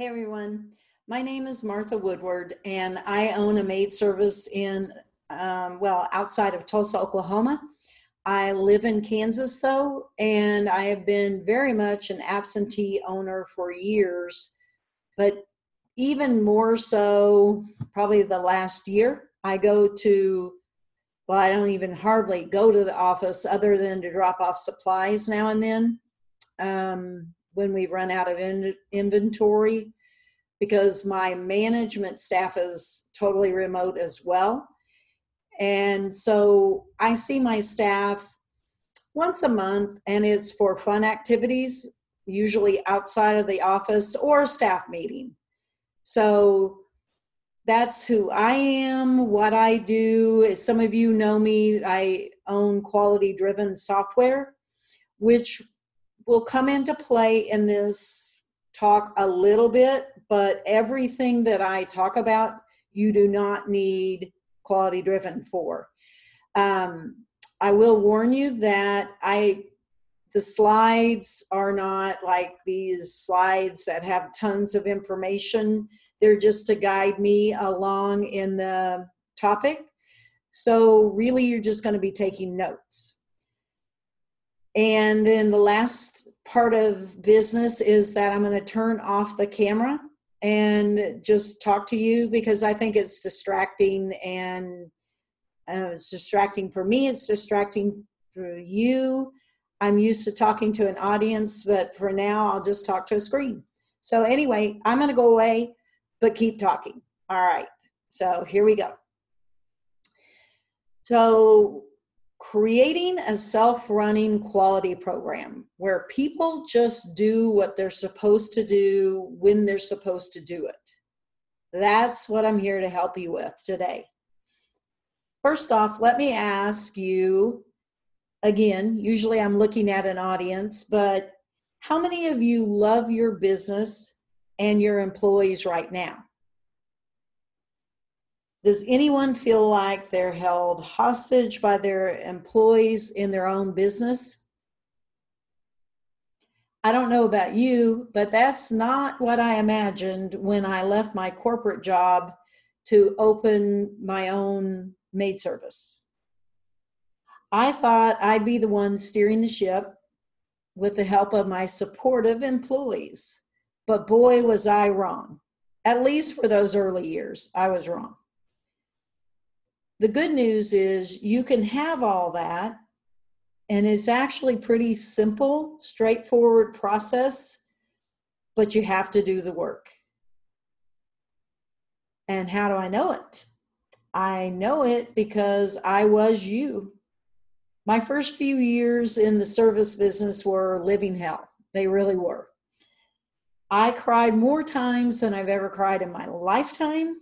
Hey everyone, my name is Martha Woodward, and I own a maid service in, um, well, outside of Tulsa, Oklahoma. I live in Kansas though, and I have been very much an absentee owner for years, but even more so, probably the last year. I go to, well, I don't even hardly go to the office other than to drop off supplies now and then. Um, when we run out of in- inventory because my management staff is totally remote as well. And so I see my staff once a month, and it's for fun activities, usually outside of the office or staff meeting. So that's who I am, what I do. Some of you know me, I own quality driven software, which will come into play in this talk a little bit, but everything that I talk about, you do not need quality driven for. Um, I will warn you that I the slides are not like these slides that have tons of information. They're just to guide me along in the topic. So really you're just going to be taking notes. And then the last part of business is that I'm going to turn off the camera and just talk to you because I think it's distracting and uh, it's distracting for me, it's distracting for you. I'm used to talking to an audience, but for now, I'll just talk to a screen. So, anyway, I'm going to go away, but keep talking. All right. So, here we go. So, creating a self running quality program where people just do what they're supposed to do when they're supposed to do it. That's what I'm here to help you with today. First off, let me ask you again, usually I'm looking at an audience, but how many of you love your business and your employees right now? Does anyone feel like they're held hostage by their employees in their own business? I don't know about you, but that's not what I imagined when I left my corporate job to open my own maid service. I thought I'd be the one steering the ship with the help of my supportive employees. But boy, was I wrong. At least for those early years, I was wrong. The good news is you can have all that, and it's actually pretty simple, straightforward process, but you have to do the work. And how do I know it? I know it because I was you. My first few years in the service business were living hell. They really were. I cried more times than I've ever cried in my lifetime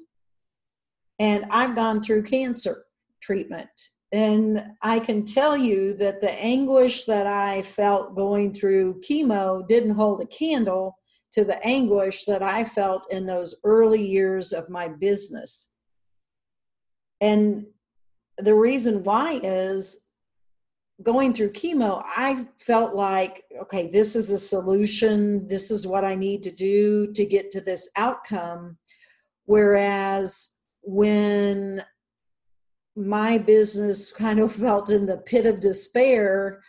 and I've gone through cancer treatment. And I can tell you that the anguish that I felt going through chemo didn't hold a candle to the anguish that I felt in those early years of my business. And the reason why is going through chemo, I felt like, okay, this is a solution. This is what I need to do to get to this outcome. Whereas when my business kind of felt in the pit of despair,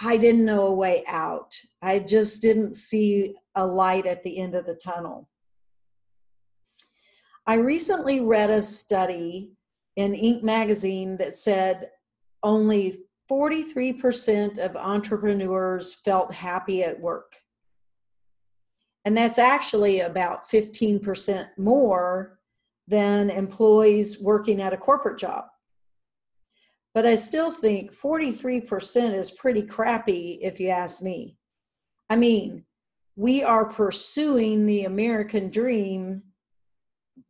I didn't know a way out. I just didn't see a light at the end of the tunnel. I recently read a study in Inc. magazine that said only 43% of entrepreneurs felt happy at work. And that's actually about 15% more than employees working at a corporate job. But I still think 43% is pretty crappy if you ask me. I mean, we are pursuing the American dream,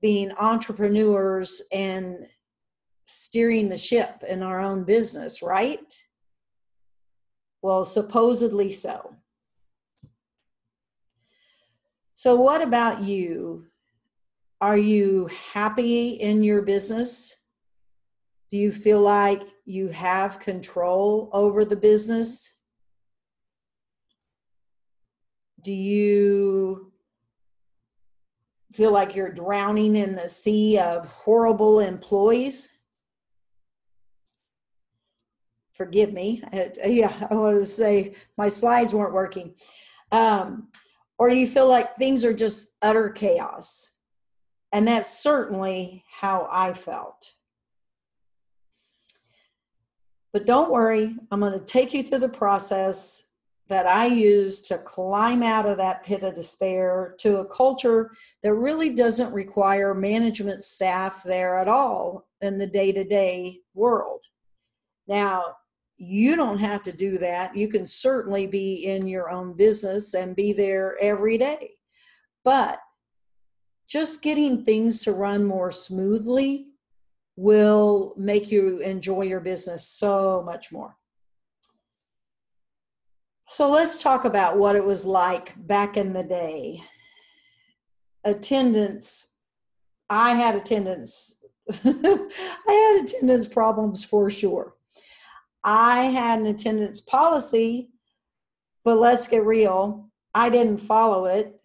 being entrepreneurs and steering the ship in our own business, right? Well, supposedly so. So, what about you? Are you happy in your business? Do you feel like you have control over the business? Do you feel like you're drowning in the sea of horrible employees? Forgive me. yeah, I want to say my slides weren't working. Um, or do you feel like things are just utter chaos? And that's certainly how I felt. But don't worry, I'm going to take you through the process that I use to climb out of that pit of despair to a culture that really doesn't require management staff there at all in the day to day world. Now, you don't have to do that. You can certainly be in your own business and be there every day. But just getting things to run more smoothly will make you enjoy your business so much more. So let's talk about what it was like back in the day. Attendance, I had attendance. I had attendance problems for sure. I had an attendance policy, but let's get real, I didn't follow it.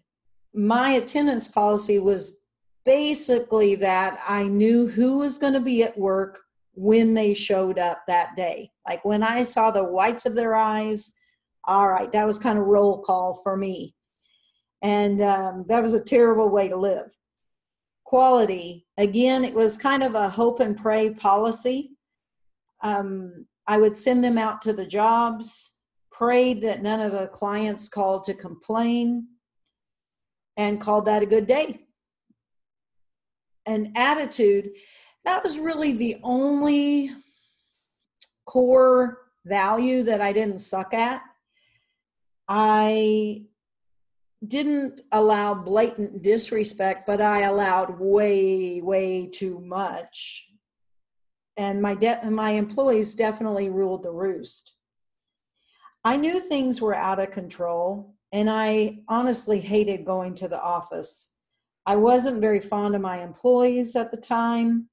My attendance policy was basically that I knew who was going to be at work when they showed up that day. Like when I saw the whites of their eyes, all right, that was kind of roll call for me. And um, that was a terrible way to live. Quality, again, it was kind of a hope and pray policy. Um, I would send them out to the jobs, prayed that none of the clients called to complain, and called that a good day. An attitude, that was really the only core value that I didn't suck at. I didn't allow blatant disrespect, but I allowed way, way too much and my de- my employees definitely ruled the roost. I knew things were out of control, and I honestly hated going to the office. I wasn't very fond of my employees at the time,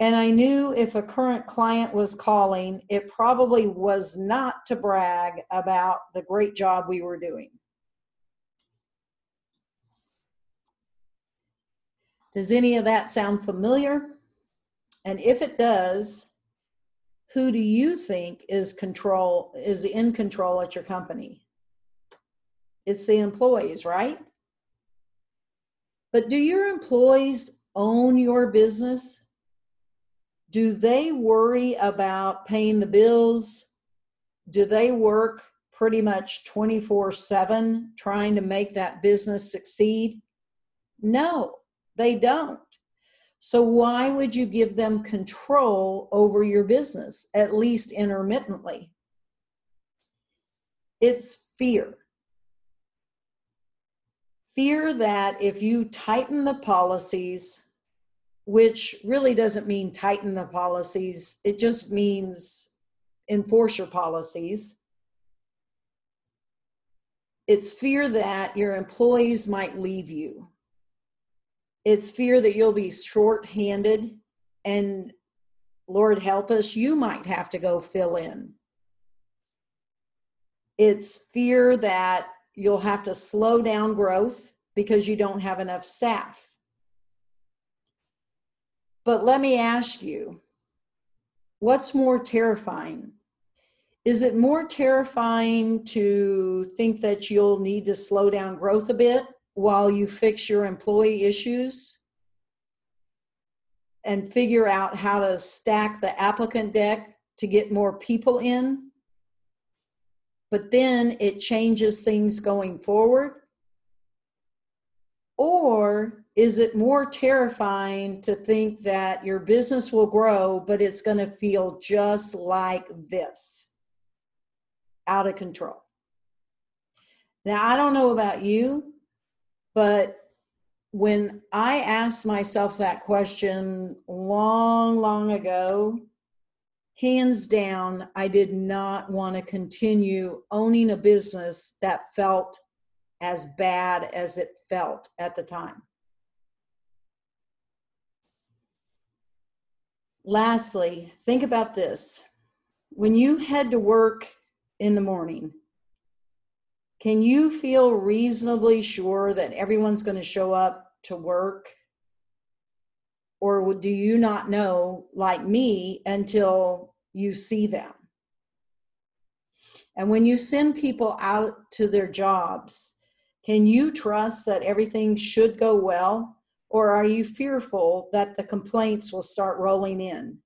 and I knew if a current client was calling, it probably was not to brag about the great job we were doing. Does any of that sound familiar? And if it does, who do you think is control is in control at your company? It's the employees, right? But do your employees own your business? Do they worry about paying the bills? Do they work pretty much 24 7 trying to make that business succeed? No, they don't. So, why would you give them control over your business, at least intermittently? It's fear. Fear that if you tighten the policies, which really doesn't mean tighten the policies, it just means enforce your policies. It's fear that your employees might leave you it's fear that you'll be short-handed and Lord help us, you might have to go fill in. It's fear that you'll have to slow down growth because you don't have enough staff. But let me ask you, what's more terrifying? Is it more terrifying to think that you'll need to slow down growth a bit while you fix your employee issues and figure out how to stack the applicant deck to get more people in. But then it changes things going forward. Or is it more terrifying to think that your business will grow, but it's going to feel just like this out of control? Now, I don't know about you, but when I asked myself that question long, long ago, hands down, I did not want to continue owning a business that felt as bad as it felt at the time. Lastly, think about this. When you head to work in the morning, can you feel reasonably sure that everyone's going to show up to work? Or do you not know, like me, until you see them? And when you send people out to their jobs, can you trust that everything should go well? Or are you fearful that the complaints will start rolling in?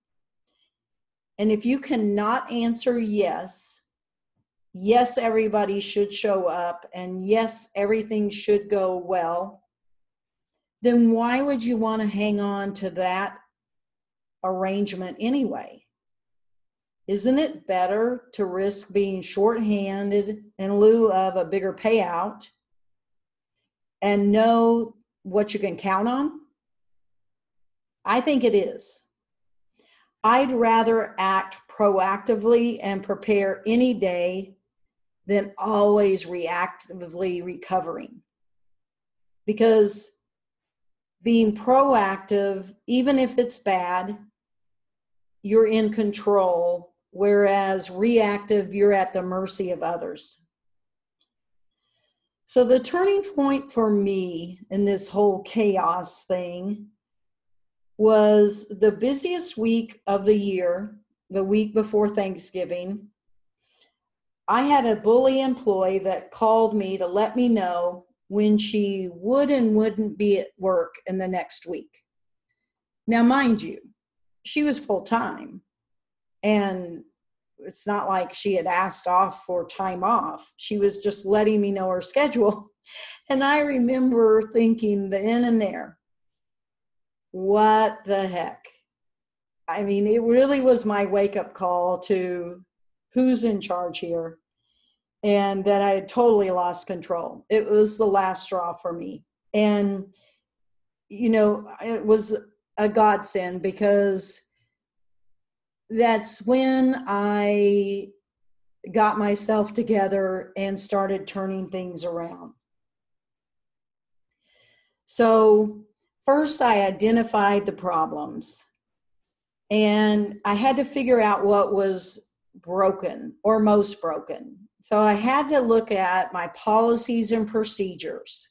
And if you cannot answer yes, yes, everybody should show up, and yes, everything should go well, then why would you want to hang on to that arrangement anyway? Isn't it better to risk being shorthanded in lieu of a bigger payout and know what you can count on? I think it is. I'd rather act proactively and prepare any day than always reactively recovering. Because being proactive, even if it's bad, you're in control, whereas reactive, you're at the mercy of others. So, the turning point for me in this whole chaos thing was the busiest week of the year, the week before Thanksgiving. I had a bully employee that called me to let me know when she would and wouldn't be at work in the next week. Now, mind you, she was full time and it's not like she had asked off for time off. She was just letting me know her schedule. And I remember thinking then and there, what the heck? I mean, it really was my wake up call to who's in charge here and that I had totally lost control. It was the last straw for me. And, you know, it was a godsend because that's when I got myself together and started turning things around. So, first, I identified the problems and I had to figure out what was broken or most broken. So, I had to look at my policies and procedures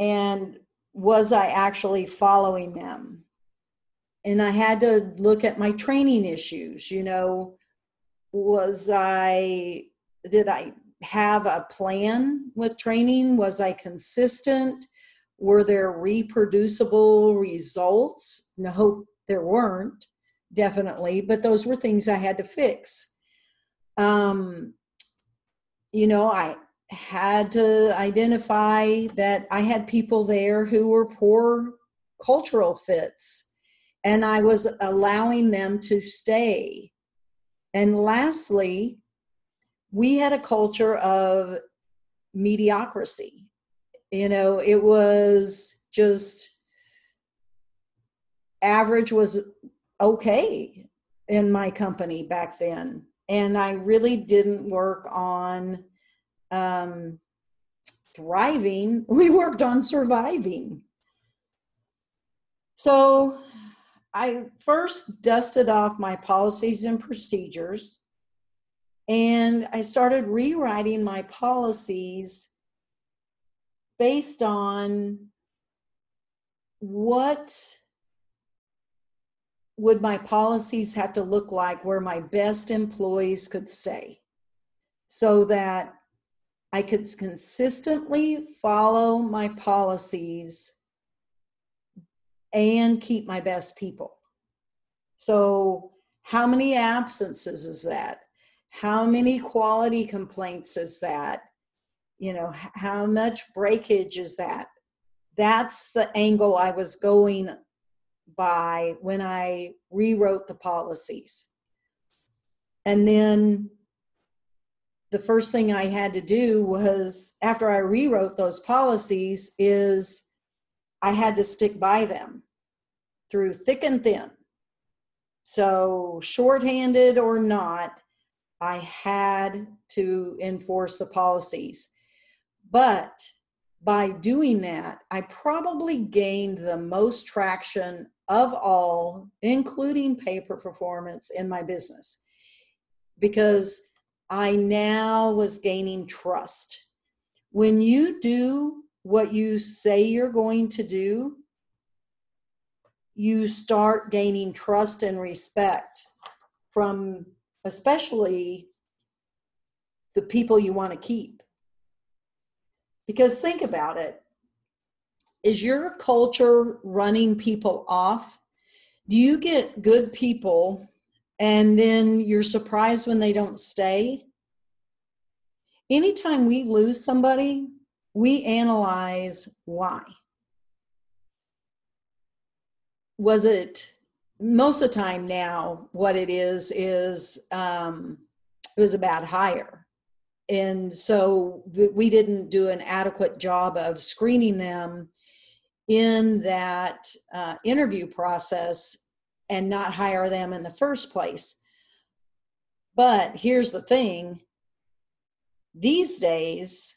and was I actually following them? And I had to look at my training issues, you know, was I, did I have a plan with training? Was I consistent? Were there reproducible results? No, there weren't, definitely, but those were things I had to fix. Um, you know, I had to identify that I had people there who were poor cultural fits, and I was allowing them to stay. And lastly, we had a culture of mediocrity. You know, it was just average was okay in my company back then. And I really didn't work on um, thriving, we worked on surviving. So I first dusted off my policies and procedures and I started rewriting my policies based on what would my policies have to look like where my best employees could stay so that I could consistently follow my policies and keep my best people. So, how many absences is that? How many quality complaints is that? You know, how much breakage is that? That's the angle I was going by when I rewrote the policies. And then the first thing I had to do was after I rewrote those policies is I had to stick by them through thick and thin. So shorthanded or not, I had to enforce the policies. But by doing that, I probably gained the most traction of all, including pay per performance in my business. Because I now was gaining trust. When you do what you say you're going to do, you start gaining trust and respect from especially the people you want to keep. Because think about it is your culture running people off? Do you get good people and then you're surprised when they don't stay? Anytime we lose somebody, we analyze why. Was it most of the time now? What it is is um, it was a bad hire, and so we didn't do an adequate job of screening them in that uh, interview process and not hire them in the first place. But here's the thing these days,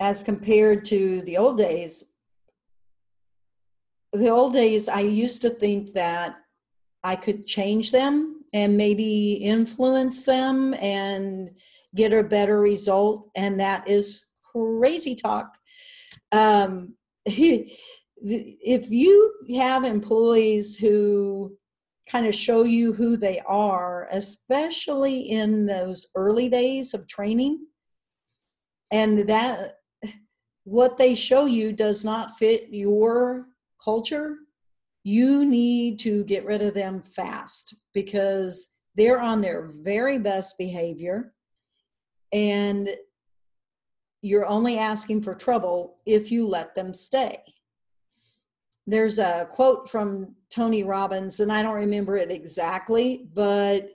as compared to the old days, the old days, I used to think that I could change them and maybe influence them and get a better result. And that is crazy talk. Um, if you have employees who kind of show you who they are, especially in those early days of training, and that what they show you does not fit your culture, you need to get rid of them fast because they're on their very best behavior and you're only asking for trouble if you let them stay there's a quote from Tony Robbins, and I don't remember it exactly, but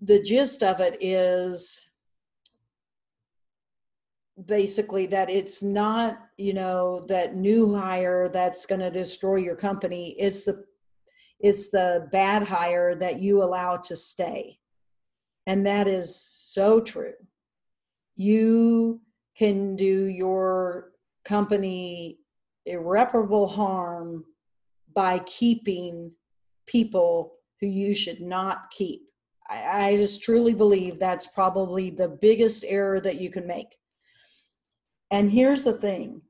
the gist of it is basically that it's not, you know, that new hire that's going to destroy your company. It's the it's the bad hire that you allow to stay. And that is so true. You can do your company irreparable harm by keeping people who you should not keep. I, I, just truly believe that's probably the biggest error that you can make. And here's the thing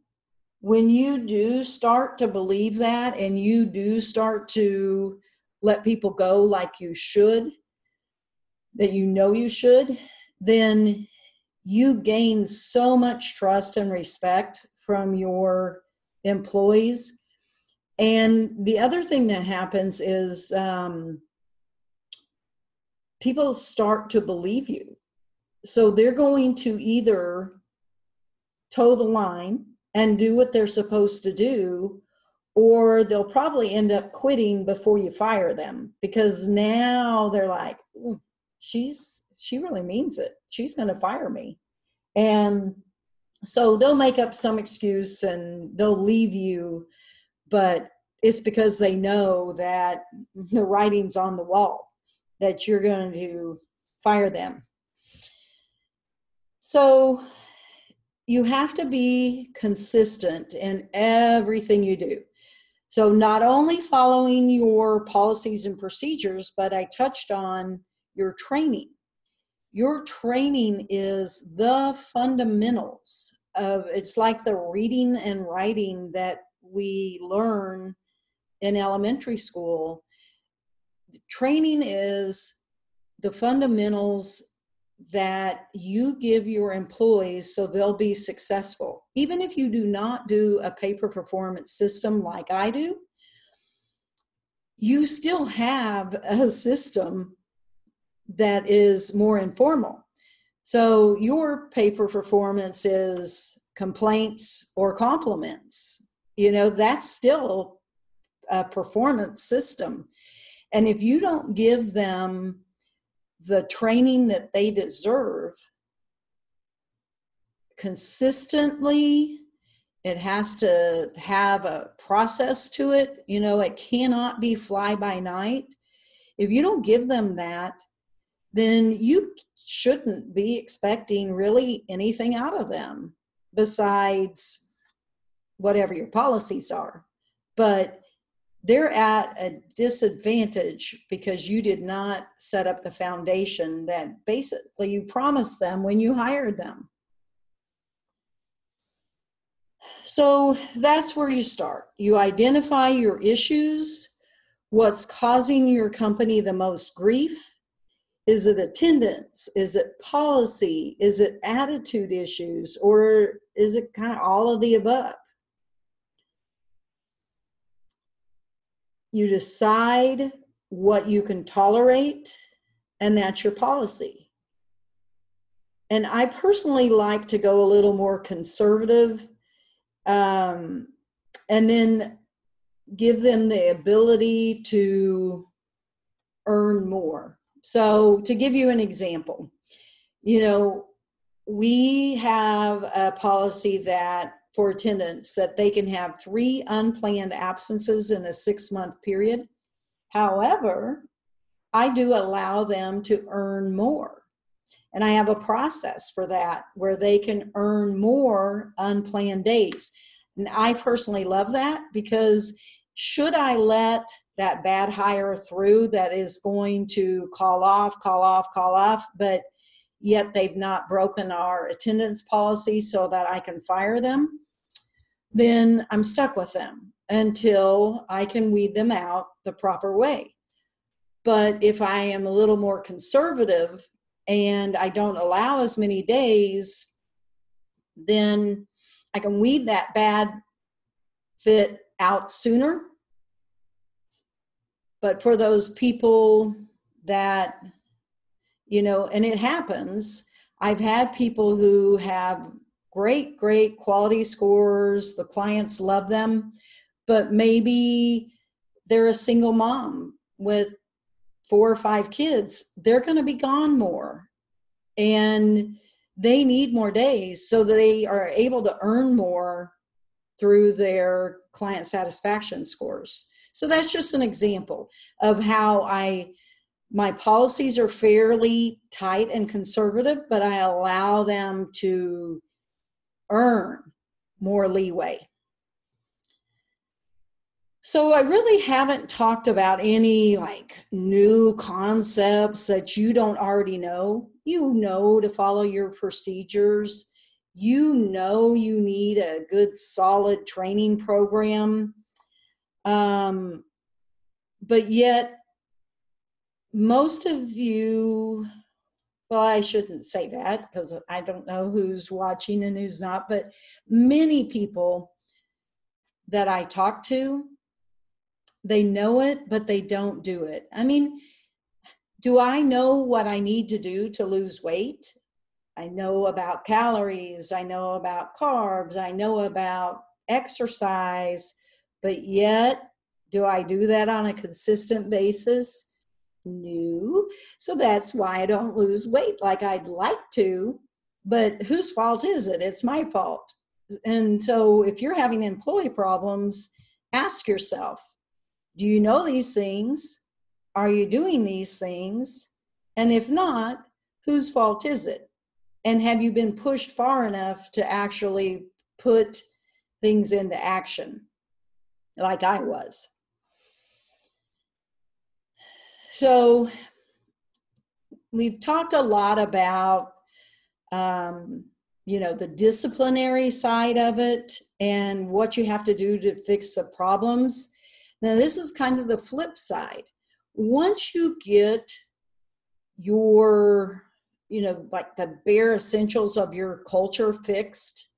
when you do start to believe that and you do start to let people go like you should, that you know you should, then you gain so much trust and respect from your employees. And the other thing that happens is um, people start to believe you. So they're going to either toe the line and do what they're supposed to do, or they'll probably end up quitting before you fire them because now they're like, she's she really means it. She's going to fire me. And so they'll make up some excuse and they'll leave you but it's because they know that the writing's on the wall that you're going to fire them. So you have to be consistent in everything you do. So not only following your policies and procedures but i touched on your training your training is the fundamentals of it's like the reading and writing that we learn in elementary school. Training is the fundamentals that you give your employees so they'll be successful. Even if you do not do a pay per performance system like i do you still have a system that is more informal. So your pay per performance is complaints or compliments. You know, that's still a performance system. And if you don't give them the training that they deserve consistently, it has to have a process to it. You know, it cannot be fly by night. If you don't give them that, then you shouldn't be expecting really anything out of them besides whatever your policies are. But they're at a disadvantage because you did not set up the foundation that basically you promised them when you hired them. So that's where you start. You identify your issues, what's causing your company the most grief. Is it attendance? Is it policy? Is it attitude issues? Or is it kind of all of the above? You decide what you can tolerate, and that's your policy. And I personally like to go a little more conservative um, and then give them the ability to earn more. So, to give you an example, you know, we have a policy that for attendance that they can have three unplanned absences in a six month period. However, I do allow them to earn more. And I have a process for that where they can earn more unplanned days. And I personally love that because should I let that bad hire through that is going to call off, call off, call off, but yet they've not broken our attendance policy so that I can fire them, then I'm stuck with them until I can weed them out the proper way. But if I am a little more conservative and I don't allow as many days, then I can weed that bad fit out sooner. But for those people that, you know, and it happens, I've had people who have great, great quality scores, the clients love them, but maybe they're a single mom with four or five kids, they're going to be gone more. And they need more days so they are able to earn more through their client satisfaction scores. So that's just an example of how I my policies are fairly tight and conservative, but I allow them to earn more leeway. So I really haven't talked about any like new concepts that you don't already know. You know to follow your procedures. You know you need a good solid training program. Um, but yet most of you well i shouldn't say that because i don't know who's watching and who's not but many people that i talk to they know it, but they don't do it. I mean, do I know what I need to do to lose weight? I know about calories, I know about carbs, I know about exercise, but yet, do I do that on a consistent basis? No. So that's why I don't lose weight like I'd like to. But whose fault is it? It's my fault. And so if you're having employee problems, ask yourself do you know these things? Are you doing these things? And if not, whose fault is it? And have you been pushed far enough to actually put things into action like I was? So, we've talked a lot about, um, you know, the disciplinary side of it and what you have to do to fix the problems. Now, this is kind of the flip side. Once you get your, you know, like the bare essentials of your culture fixed,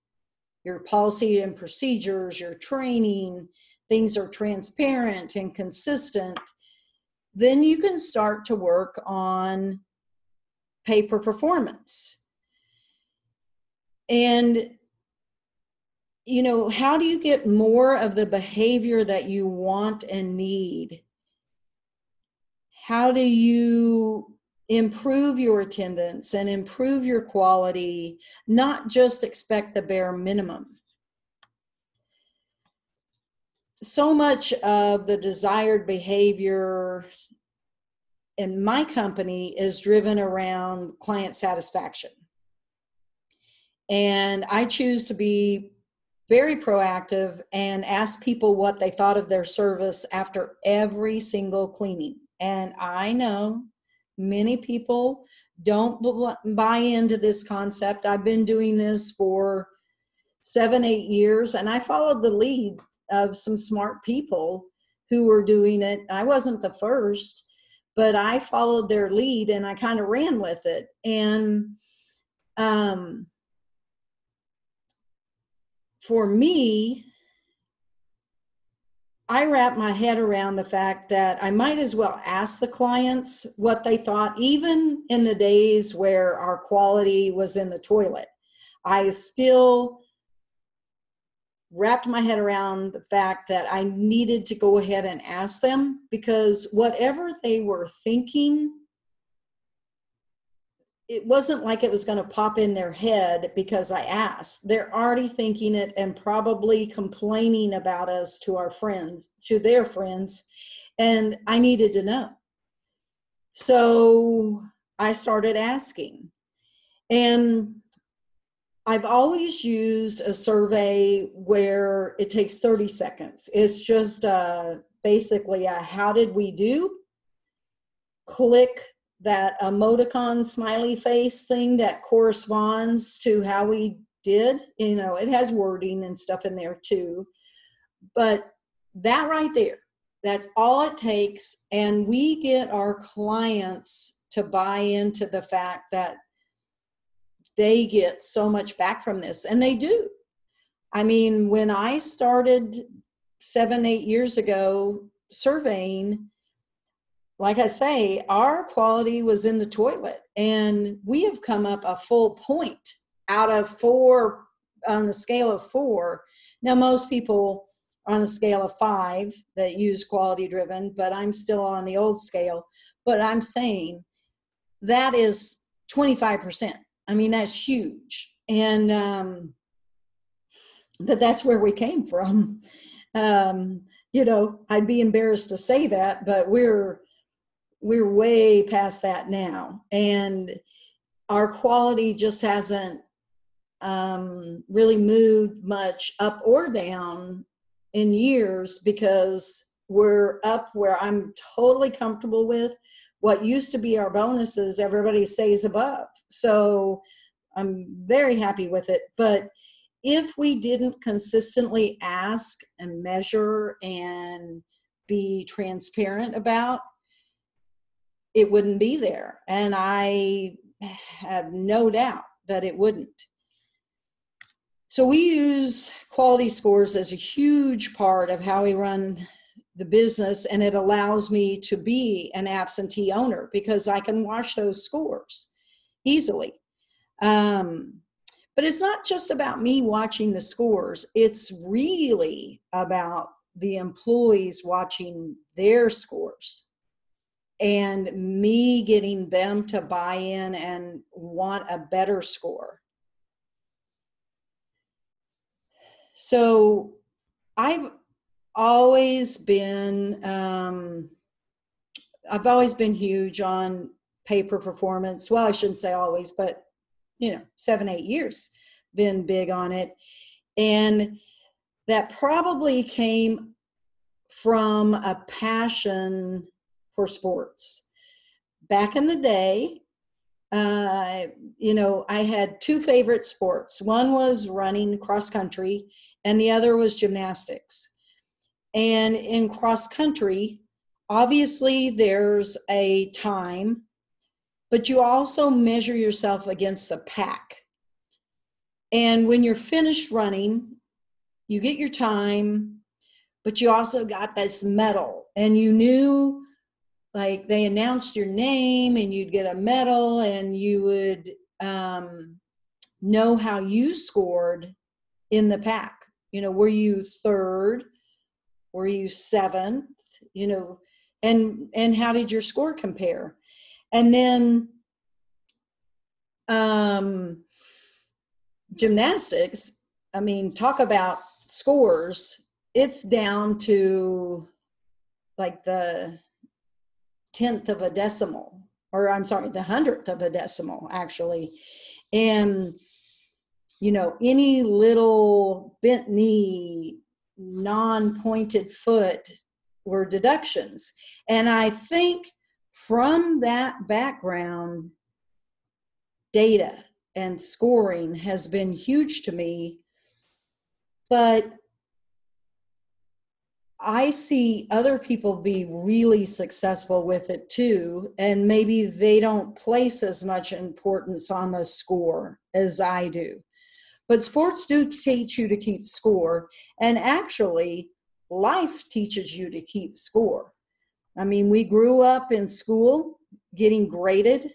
your policy and procedures, your training, things are transparent and consistent, then you can start to work on pay per performance. And you know, how do you get more of the behavior that you want and need? How do you improve your attendance and improve your quality, not just expect the bare minimum? So much of the desired behavior in my company is driven around client satisfaction. And I choose to be very proactive and ask people what they thought of their service after every single cleaning. And I know many people don't buy into this concept. I've been doing this for seven, eight years, and I followed the lead of some smart people who were doing it. I wasn't the first, but I followed their lead and I kind of ran with it. And um, for me, I wrap my head around the fact that I might as well ask the clients what they thought, even in the days where our quality was in the toilet. I still wrapped my head around the fact that I needed to go ahead and ask them because whatever they were thinking it wasn't like it was going to pop in their head because I asked. They're already thinking it and probably complaining about us to our friends, to their friends. And I needed to know. So I started asking. And I've always used a survey where it takes 30 seconds. It's just uh, basically a how did we do? Click that emoticon smiley face thing that corresponds to how we did. You know, it has wording and stuff in there too. But that right there, that's all it takes. And we get our clients to buy into the fact that they get so much back from this. And they do. I mean, when I started seven, eight years ago surveying, like I say, our quality was in the toilet, and we have come up a full point out of four on the scale of four. Now, most people on a scale of five that use quality driven, but I'm still on the old scale. But I'm saying that is 25%. I mean, that's huge. And, um, but that's where we came from. Um, you know, I'd be embarrassed to say that, but we're we're way past that now. And our quality just hasn't um, really moved much up or down in years because we're up where i'm totally comfortable with what used to be our bonuses everybody stays above. So i'm very happy with it. But if we didn't consistently ask and measure and be transparent about it wouldn't be there. And I have no doubt that it wouldn't. So we use quality scores as a huge part of how we run the business, and it allows me to be an absentee owner because I can watch those scores easily. Um, but it's not just about me watching the scores, it's really about the employees watching their scores and me getting them to buy in and want a better score. So I've always been, um, I've always been huge on pay per performance. Well, I shouldn't say always, but you know, seven, eight years been big on it. And that probably came from a passion for sports. Back in the day, uh, you know, I had two favorite sports. One was running cross country, and the other was gymnastics. And in cross country, obviously there's a time, but you also measure yourself against the pack. And when you're finished running, you get your time, but you also got this medal, and you knew like they announced your name and you'd get a medal and you would um, know how you scored in the pack. You know were you third? Were you seventh? You know and and how did your score compare? And then um gymnastics i mean talk about scores. It's down to like the tenth of a decimal, or I'm sorry, the hundredth of a decimal, actually. And, you know, any little bent knee, non pointed foot were deductions. And I think from that background, data and scoring has been huge to me but I see other people be really successful with it too, and maybe they don't place as much importance on the score as I do. But sports do teach you to keep score, and actually, life teaches you to keep score. I mean, we grew up in school getting graded,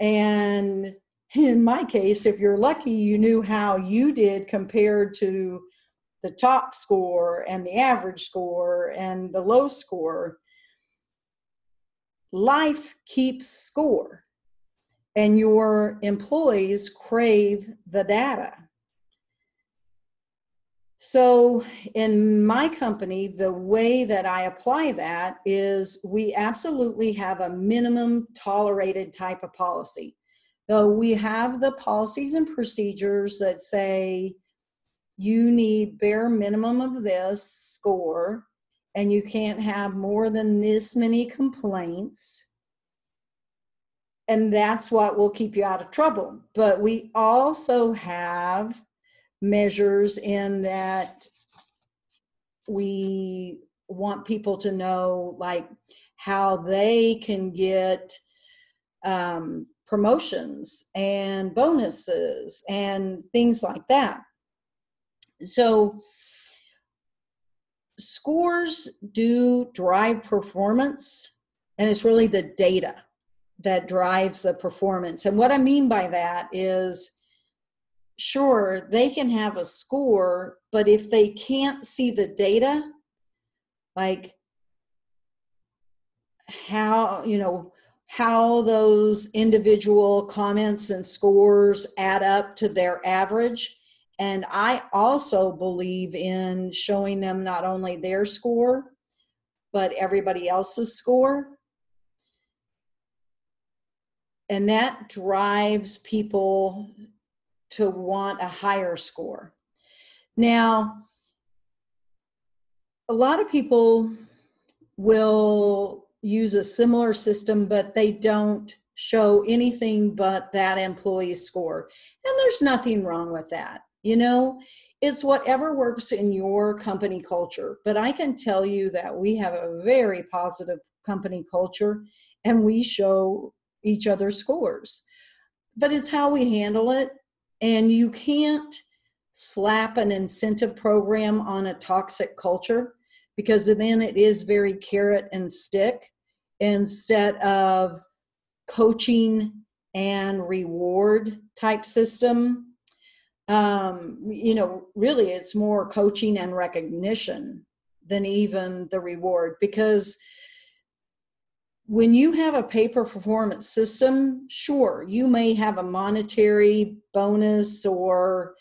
and in my case, if you're lucky, you knew how you did compared to the top score and the average score and the low score. Life keeps score, and your employees crave the data. So, in my company, the way that I apply that is we absolutely have a minimum tolerated type of policy. So, we have the policies and procedures that say, you need bare minimum of this score and you can't have more than this many complaints. And that's what will keep you out of trouble. But we also have measures in that we want people to know like how they can get um, promotions and bonuses and things like that so scores do drive performance and it's really the data that drives the performance. And what i mean by that is sure they can have a score but if they can't see the data like how you know how those individual comments and scores add up to their average and I also believe in showing them not only their score, but everybody else's score. And that drives people to want a higher score. Now, a lot of people will use a similar system, but they don't show anything but that employee's score. And there's nothing wrong with that. You know, it's whatever works in your company culture. But I can tell you that we have a very positive company culture and we show each other scores. But it's how we handle it. And you can't slap an incentive program on a toxic culture because then it is very carrot and stick instead of coaching and reward type system um, you know, really it's more coaching and recognition than even the reward because when you have a pay per performance system, sure, you may have a monetary bonus or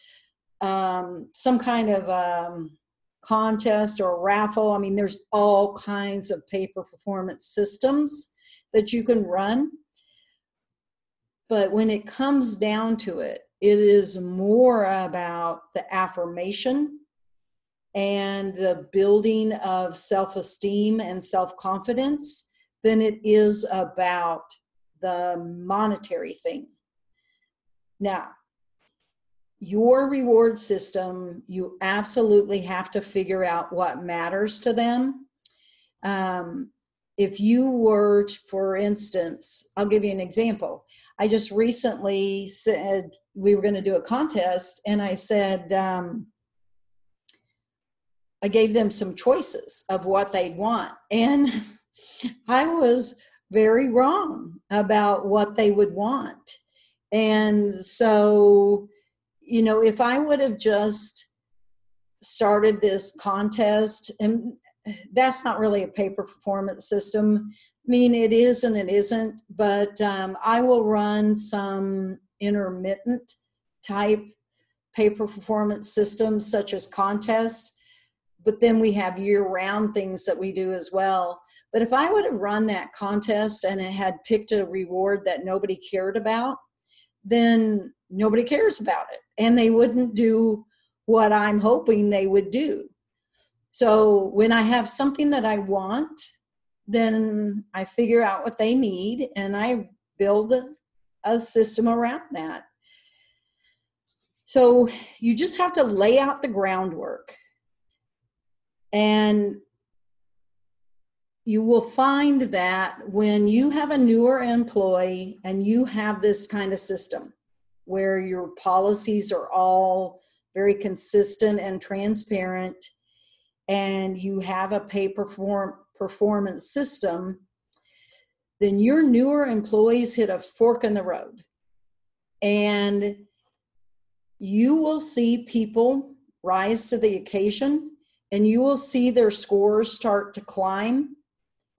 um, some kind of um, contest or raffle. I mean, there's all kinds of pay per performance systems that you can run. But when it comes down to it, it is more about the affirmation and the building of self esteem and self confidence than it is about the monetary thing. Now, your reward system, you absolutely have to figure out what matters to them. Um, if you were, for instance, I'll give you an example. I just recently said we were going to do a contest, and I said, um, I gave them some choices of what they'd want. And I was very wrong about what they would want. And so, you know, if I would have just started this contest, and that's not really a pay per performance system. I mean, it is and it isn't, but um, I will run some intermittent type pay per performance systems such as contest, but then we have year round things that we do as well. But if I would have run that contest and it had picked a reward that nobody cared about, then nobody cares about it and they wouldn't do what I'm hoping they would do. So when I have something that I want, then I figure out what they need and I build a system around that. So you just have to lay out the groundwork. And you will find that when you have a newer employee and you have this kind of system where your policies are all very consistent and transparent and you have a pay perform performance system then your newer employees hit a fork in the road and you will see people rise to the occasion and you will see their scores start to climb.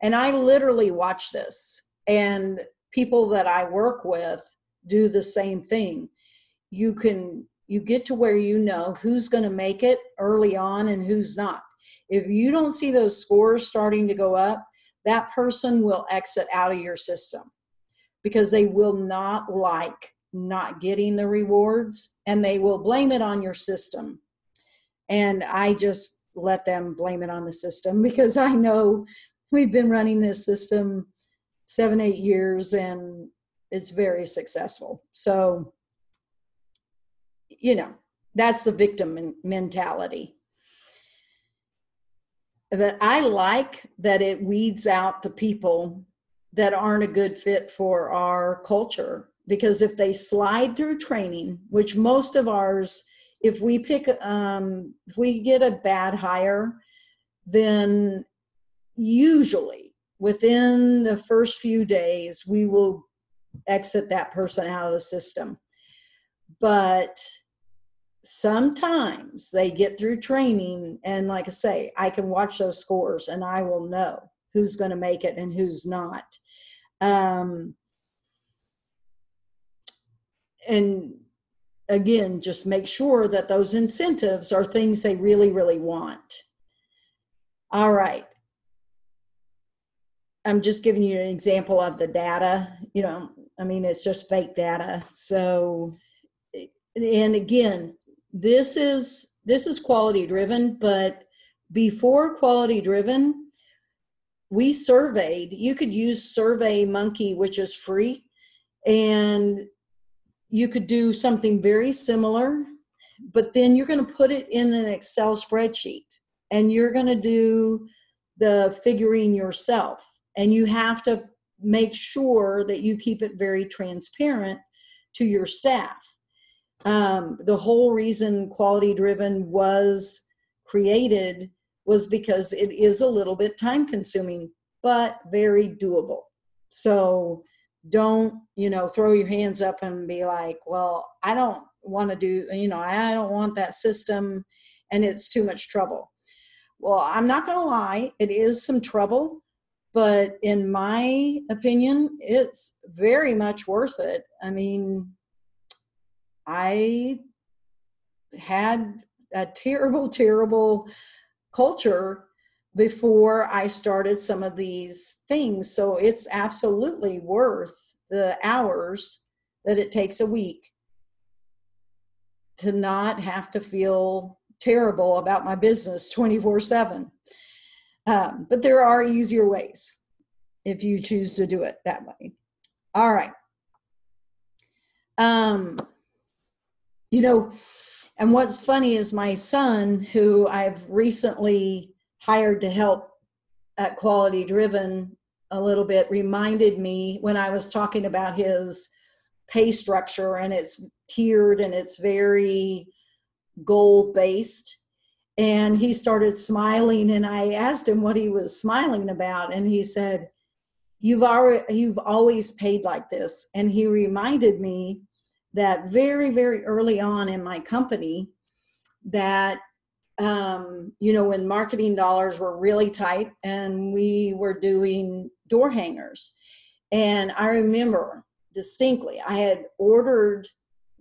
And I literally watch this, and people that I work with do the same thing. You can you get to where you know who's going to make it early on and who's not. If you don't see those scores starting to go up, that person will exit out of your system because they will not like not getting the rewards and they will blame it on your system. And I just let them blame it on the system because I know we've been running this system seven, eight years and it's very successful. So, you know, that's the victim mentality. But I like that it weeds out the people that aren't a good fit for our culture because if they slide through training, which most of ours, if we pick, um, if we get a bad hire, then usually within the first few days, we will exit that person out of the system. But sometimes they get through training, and like I say, I can watch those scores and I will know who's going to make it and who's not. Um, and again, just make sure that those incentives are things they really, really want. All right. I'm just giving you an example of the data. You know, I mean, it's just fake data. So, and again, this is this is quality driven, but before quality driven, we surveyed. You could use Survey Monkey, which is free, and you could do something very similar, but then you're going to put it in an Excel spreadsheet and you're going to do the figuring yourself. And you have to make sure that you keep it very transparent to your staff. Um, the whole reason quality driven was created was because it is a little bit time consuming, but very doable. So don't you know throw your hands up and be like well i don't want to do you know i don't want that system and it's too much trouble well i'm not going to lie it is some trouble but in my opinion it's very much worth it i mean i had a terrible terrible culture before I started some of these things. So it's absolutely worth the hours that it takes a week to not have to feel terrible about my business 24 7. Um, but there are easier ways if you choose to do it that way. All right. Um, you know, and what's funny is my son, who I've recently hired to help at Quality Driven a little bit reminded me when I was talking about his pay structure and it's tiered and it's very goal based. And he started smiling and I asked him what he was smiling about and he said, You've already you've always paid like this. And he reminded me that very, very early on in my company that um, you know, when marketing dollars were really tight and we were doing door hangers. And I remember distinctly, I had ordered,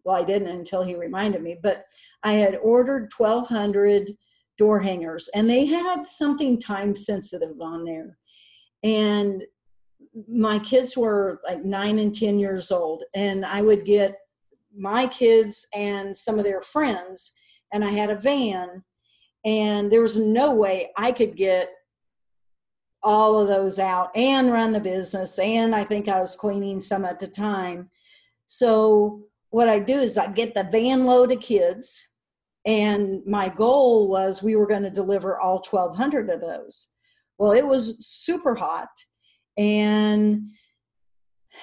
well, I didn't until he reminded me, but I had ordered 1,200 door hangers and they had something time sensitive on there. And my kids were like nine and 10 years old, and I would get my kids and some of their friends, and I had a van and there was no way I could get all of those out and run the business and I think I was cleaning some at the time. So what I do is I get the van load of kids, and my goal was we were going to deliver all 1,200 of those. Well, it was super hot, and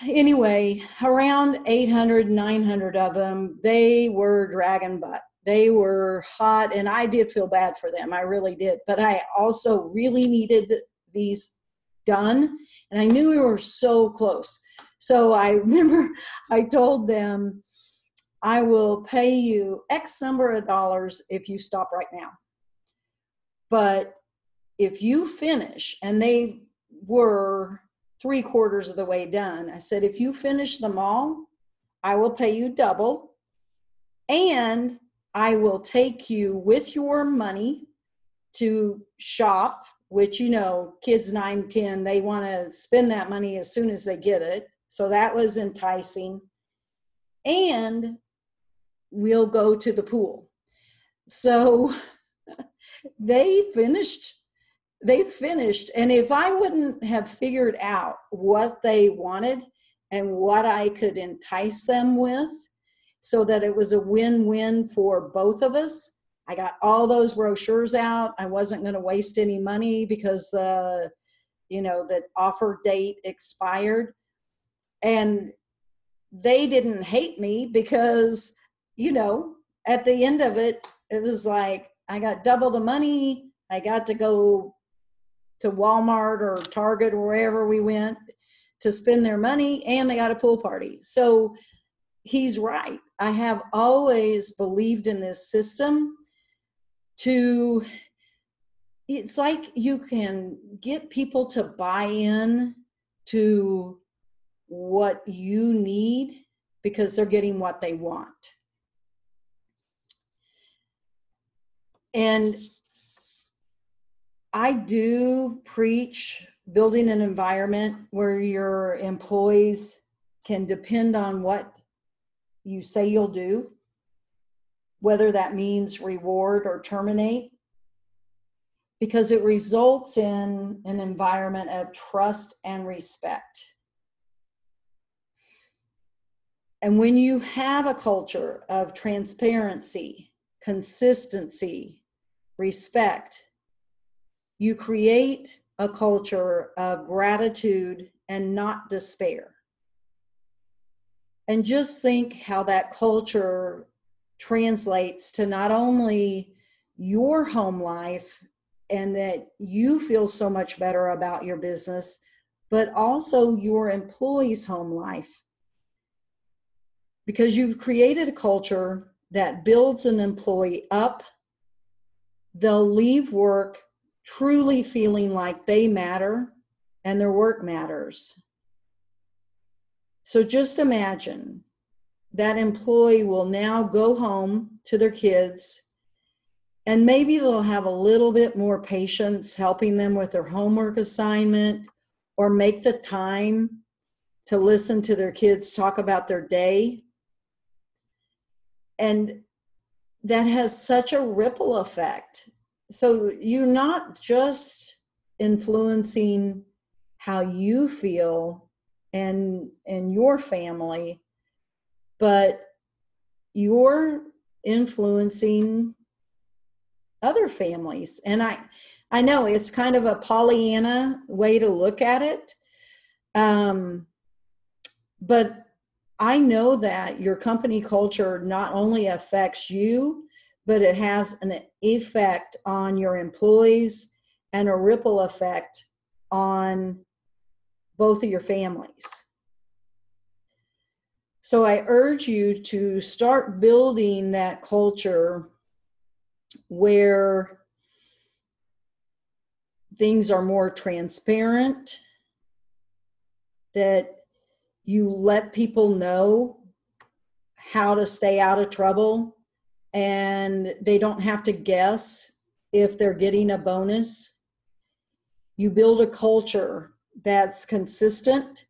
anyway, around 800, 900 of them, they were dragon butt. They were hot, and I did feel bad for them. I really did. But I also really needed these done, and I knew we were so close. So I remember I told them, I will pay you X number of dollars if you stop right now. But if you finish, and they were three quarters of the way done. I said, if you finish them all, I will pay you double and I will take you with your money to shop, which you know, kids 9, 10, they want to spend that money as soon as they get it. So that was enticing. And we'll go to the pool. So they finished they finished and if i wouldn't have figured out what they wanted and what i could entice them with so that it was a win-win for both of us i got all those brochures out. I wasn't going to waste any money because the you know the offer date expired. And they didn't hate me because you know at the end of it it was like i got double the money. I got to go to Walmart or Target or wherever we went to spend their money and they got a pool party. So he's right. I have always believed in this system to it's like you can get people to buy in to what you need because they're getting what they want. And I do preach building an environment where your employees can depend on what you say you'll do, whether that means reward or terminate, because it results in an environment of trust and respect. And when you have a culture of transparency, consistency, respect, you create a culture of gratitude and not despair. And just think how that culture translates to not only your home life and that you feel so much better about your business, but also your employees' home life. Because you've created a culture that builds an employee up, they'll leave work truly feeling like they matter and their work matters. So just imagine that employee will now go home to their kids and maybe they'll have a little bit more patience helping them with their homework assignment or make the time to listen to their kids talk about their day. And that has such a ripple effect so you're not just influencing how you feel and and your family but you're influencing other families. And i i know it's kind of a pollyanna way to look at it um but i know that your company culture not only affects you but it has an effect on your employees and a ripple effect on both of your families. So I urge you to start building that culture where things are more transparent, that you let people know how to stay out of trouble and they don't have to guess if they're getting a bonus. You build a culture that's consistent.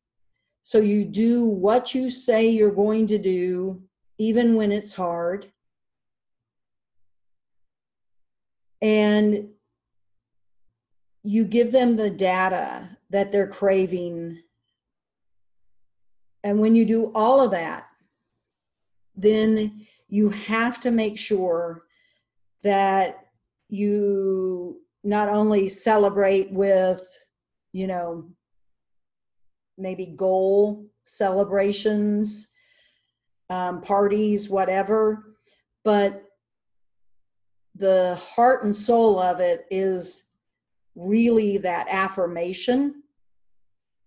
So you do what you say you're going to do, even when it's hard. And you give them the data that they're craving. And when you do all of that, then you have to make sure that you not only celebrate with, you know, maybe goal celebrations, um, parties, whatever, but the heart and soul of it is really that affirmation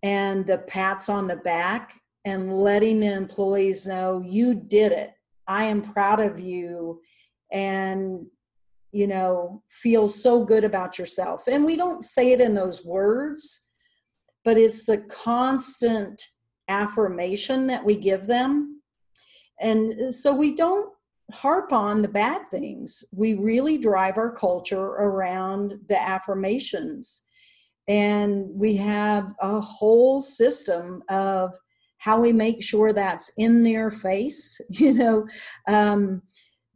and the pats on the back and letting the employees know you did it. I am proud of you and you know feel so good about yourself. And we don't say it in those words, but it's the constant affirmation that we give them. And so we don't harp on the bad things. We really drive our culture around the affirmations. And we have a whole system of how we make sure that's in their face, you know, um,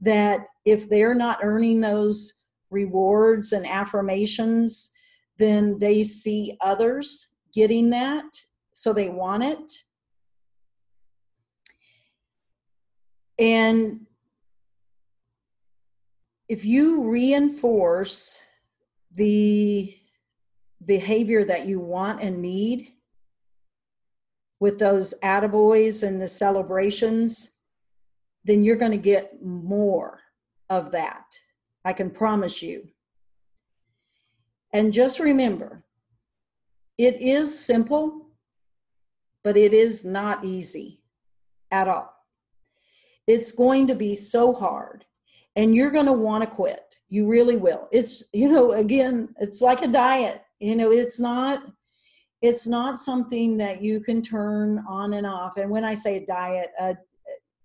that if they're not earning those rewards and affirmations, then they see others getting that, so they want it. And if you reinforce the behavior that you want and need with those attaboys and the celebrations, then you're going to get more of that. I can promise you. And just remember, it is simple, but it is not easy at all. It's going to be so hard and you're going to want to quit you really will it's you know again it's like a diet you know it's not it's not something that you can turn on and off. And when i say diet uh,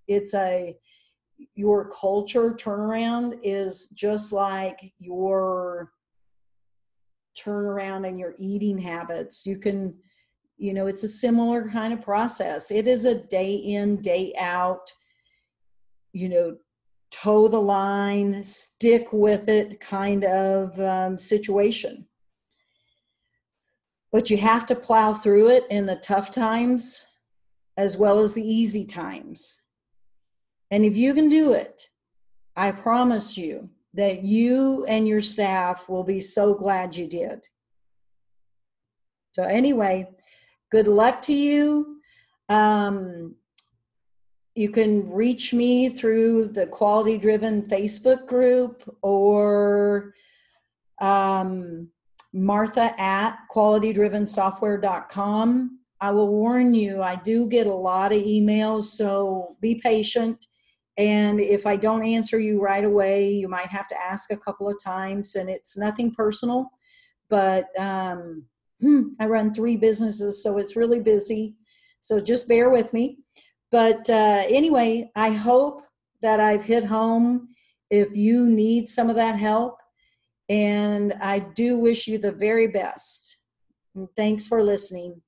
it's a your culture turnaround is just like your turnaround in your eating habits. You can you know it's a similar kind of process. It is a day in day out you know toe the line, stick with it kind of um, situation. But you have to plow through it in the tough times as well as the easy times. And if you can do it, I promise you that you and your staff will be so glad you did. So, anyway, good luck to you. Um, you can reach me through the Quality Driven Facebook group or um, Martha at qualitydrivensoftware.com. I will warn you, I do get a lot of emails, so be patient. And if I don't answer you right away, you might have to ask a couple of times, and it's nothing personal. But um, hmm, I run three businesses, so it's really busy. So just bear with me. But uh, anyway, I hope that I've hit home if you need some of that help. And I do wish you the very best. And thanks for listening.